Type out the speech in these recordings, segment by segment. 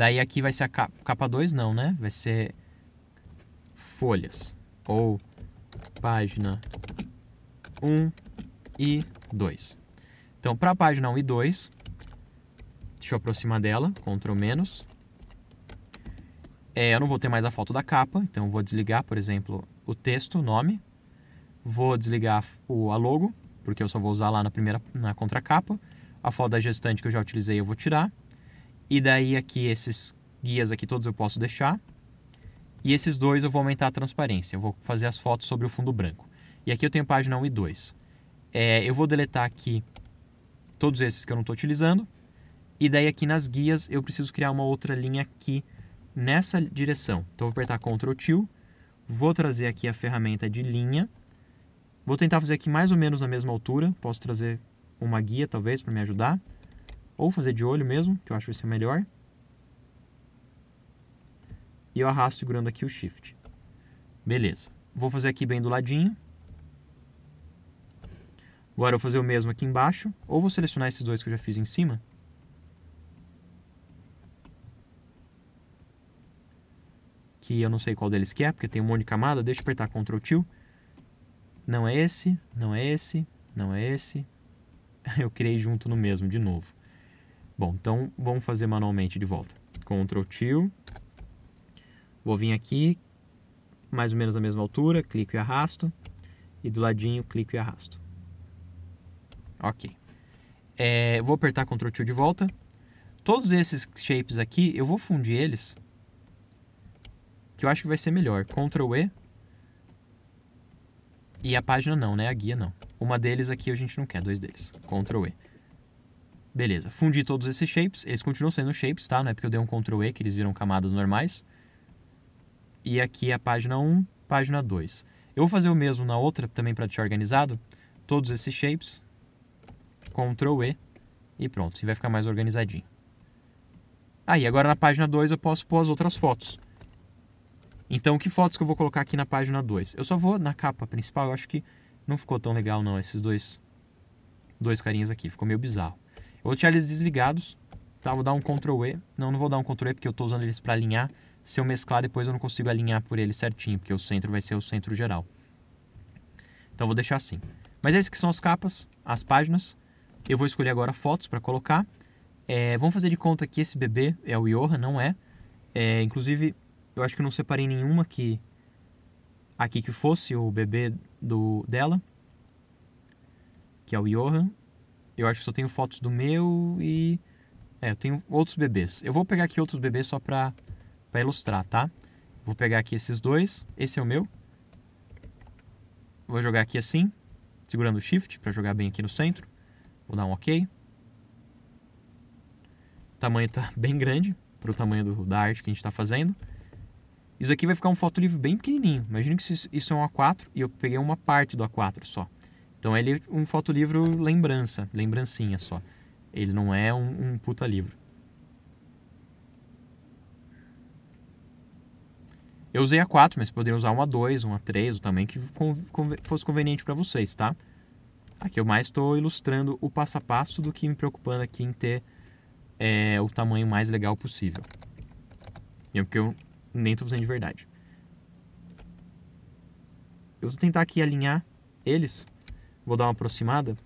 Daí aqui vai ser a capa 2, não, né? Vai ser folhas. Ou página 1 e 2. Então, para a página 1 e 2, deixa eu aproximar dela, Ctrl menos. É, eu não vou ter mais a foto da capa, então vou desligar, por exemplo, o texto, o nome. Vou desligar o, a logo, porque eu só vou usar lá na primeira na contracapa. A foto da gestante que eu já utilizei eu vou tirar. E daí aqui esses guias aqui todos eu posso deixar. E esses dois eu vou aumentar a transparência. Eu vou fazer as fotos sobre o fundo branco. E aqui eu tenho página 1 e 2. É, eu vou deletar aqui todos esses que eu não estou utilizando. E daí aqui nas guias eu preciso criar uma outra linha aqui nessa direção. Então eu vou apertar Ctrl T, vou trazer aqui a ferramenta de linha. Vou tentar fazer aqui mais ou menos na mesma altura. Posso trazer uma guia talvez para me ajudar. Ou fazer de olho mesmo, que eu acho que vai ser melhor. E eu arrasto segurando aqui o Shift. Beleza. Vou fazer aqui bem do ladinho. Agora eu vou fazer o mesmo aqui embaixo. Ou vou selecionar esses dois que eu já fiz em cima. Que eu não sei qual deles que é, porque tem um monte de camada. Deixa eu apertar Ctrl T. Não é esse, não é esse, não é esse. Eu criei junto no mesmo, de novo. Bom, então vamos fazer manualmente de volta. Ctrl T. Vou vir aqui, mais ou menos na mesma altura, clico e arrasto. E do ladinho, clico e arrasto. Ok. É, vou apertar Ctrl T de volta. Todos esses shapes aqui, eu vou fundir eles. Que eu acho que vai ser melhor. Ctrl E. E a página não, né? A guia não. Uma deles aqui a gente não quer, dois deles. Ctrl E. Beleza, fundi todos esses shapes. Eles continuam sendo shapes, tá? Não é porque eu dei um Ctrl E que eles viram camadas normais. E aqui é a página 1, página 2. Eu vou fazer o mesmo na outra também para deixar organizado. Todos esses shapes. Ctrl E e pronto, assim vai ficar mais organizadinho. Aí, ah, agora na página 2 eu posso pôr as outras fotos. Então, que fotos que eu vou colocar aqui na página 2? Eu só vou na capa principal, eu acho que não ficou tão legal não, esses dois, dois carinhas aqui, ficou meio bizarro. Vou deixar eles desligados, tá? Vou dar um Ctrl E. Não, não vou dar um Ctrl E porque eu estou usando eles para alinhar. Se eu mesclar, depois eu não consigo alinhar por eles certinho, porque o centro vai ser o centro geral. Então, vou deixar assim. Mas esses que são as capas, as páginas. Eu vou escolher agora fotos para colocar. É, vamos fazer de conta que esse bebê é o Johan, não é? é? Inclusive, eu acho que eu não separei nenhuma que aqui que fosse o bebê do dela, que é o Johan. Eu acho que só tenho fotos do meu e é, eu tenho outros bebês. Eu vou pegar aqui outros bebês só para para ilustrar, tá? Vou pegar aqui esses dois. Esse é o meu. Vou jogar aqui assim, segurando o Shift para jogar bem aqui no centro. Vou dar um OK. O tamanho está bem grande para o tamanho do, da arte que a gente está fazendo. Isso aqui vai ficar um fotolivro bem pequenininho. Imagina que isso é um A4 e eu peguei uma parte do A4 só. Então ele é um fotolivro lembrança, lembrancinha só. Ele não é um, um puta livro. Eu usei A4, mas poderiam usar um A2, um A3, o tamanho que fosse conveniente para vocês, tá? Aqui eu mais estou ilustrando o passo a passo do que me preocupando aqui em ter é, o tamanho mais legal possível. E é porque eu nem estou fazendo de verdade. Eu vou tentar aqui alinhar eles. Vou dar uma aproximada.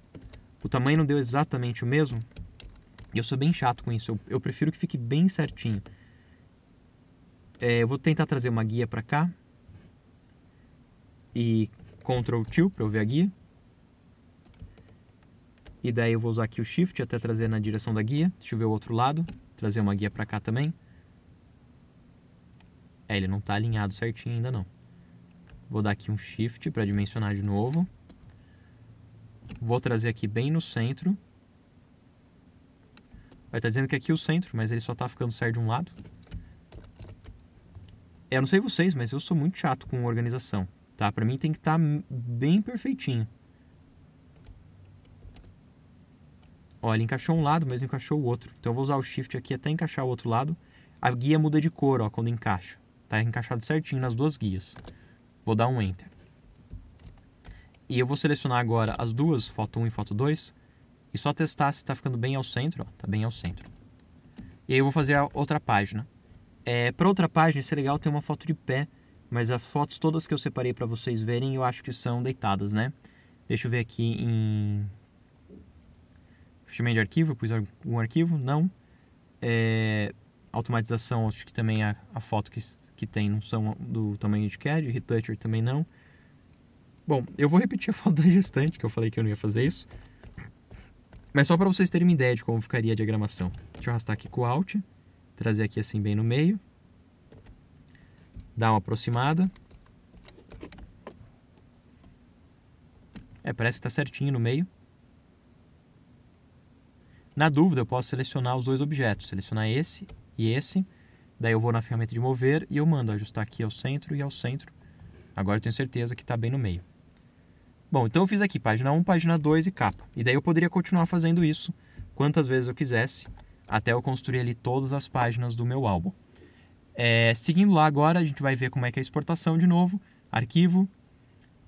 O tamanho não deu exatamente o mesmo. E eu sou bem chato com isso. Eu, eu prefiro que fique bem certinho. É, eu vou tentar trazer uma guia para cá. E Ctrl T para eu ver a guia. E daí eu vou usar aqui o Shift até trazer na direção da guia. Deixa eu ver o outro lado. Trazer uma guia para cá também. É, ele não está alinhado certinho ainda não. Vou dar aqui um Shift para dimensionar de novo. Vou trazer aqui bem no centro. Vai estar tá dizendo que aqui é o centro, mas ele só está ficando certo de um lado. Eu não sei vocês, mas eu sou muito chato com organização, tá? Para mim tem que estar tá bem perfeitinho. Ó, ele encaixou um lado, mas não encaixou o outro. Então eu vou usar o Shift aqui até encaixar o outro lado. A guia muda de cor, ó, quando encaixa. Tá encaixado certinho nas duas guias. Vou dar um Enter. E eu vou selecionar agora as duas, foto 1 e foto 2, e só testar se está ficando bem ao centro. Ó, tá bem ao centro. E aí eu vou fazer a outra página. É, para outra página, seria legal ter uma foto de pé, mas as fotos todas que eu separei para vocês verem, eu acho que são deitadas, né? Deixa eu ver aqui em... Fechamento de arquivo, pus um arquivo, não. É... Automatização, acho que também a, a foto que, que tem não são do tamanho de CAD, Retoucher também não. Bom, eu vou repetir a foto da gestante, que eu falei que eu não ia fazer isso. Mas só para vocês terem uma ideia de como ficaria a diagramação. Deixa eu arrastar aqui com o Alt, trazer aqui assim bem no meio. Dar uma aproximada. É, parece que está certinho no meio. Na dúvida, eu posso selecionar os dois objetos. Selecionar esse e esse. Daí eu vou na ferramenta de mover e eu mando ajustar aqui ao centro e ao centro. Agora eu tenho certeza que está bem no meio. Bom, então eu fiz aqui página 1, página 2 e capa. E daí eu poderia continuar fazendo isso quantas vezes eu quisesse, até eu construir ali todas as páginas do meu álbum. É, seguindo lá agora, a gente vai ver como é que é a exportação de novo. Arquivo,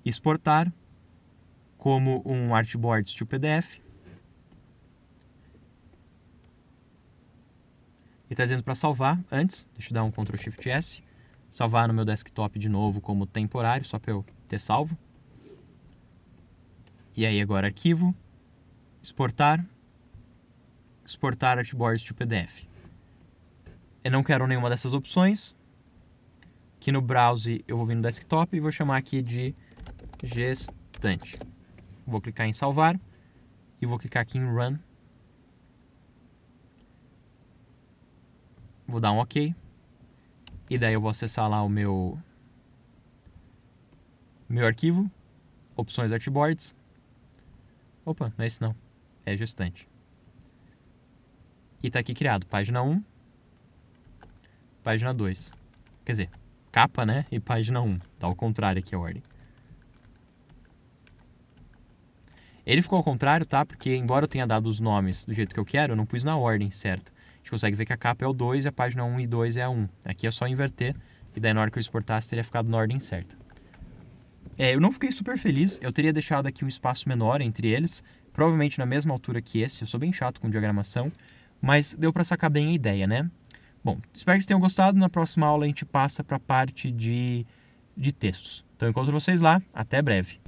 exportar, como um artboard to PDF. E está dizendo para salvar antes, deixa eu dar um Ctrl Shift S, salvar no meu desktop de novo como temporário, só para eu ter salvo. E aí agora arquivo, exportar, exportar artboards to PDF. Eu não quero nenhuma dessas opções. Aqui no browser eu vou vir no desktop e vou chamar aqui de gestante. Vou clicar em salvar e vou clicar aqui em run. Vou dar um OK. E daí eu vou acessar lá o meu meu arquivo, opções artboards Opa, não é esse não. É gestante. E está aqui criado página 1, página 2. Quer dizer, capa, né? E página 1. Tá ao contrário aqui a ordem. Ele ficou ao contrário, tá? Porque embora eu tenha dado os nomes do jeito que eu quero, eu não pus na ordem certa. A gente consegue ver que a capa é o 2 e a página 1 e 2 é a 1. Aqui é só inverter e daí na hora que eu exportasse teria ficado na ordem certa. É, eu não fiquei super feliz, eu teria deixado aqui um espaço menor entre eles, provavelmente na mesma altura que esse, eu sou bem chato com diagramação, mas deu para sacar bem a ideia, né? Bom, espero que vocês tenham gostado, na próxima aula a gente passa para a parte de, de textos. Então encontro vocês lá, até breve.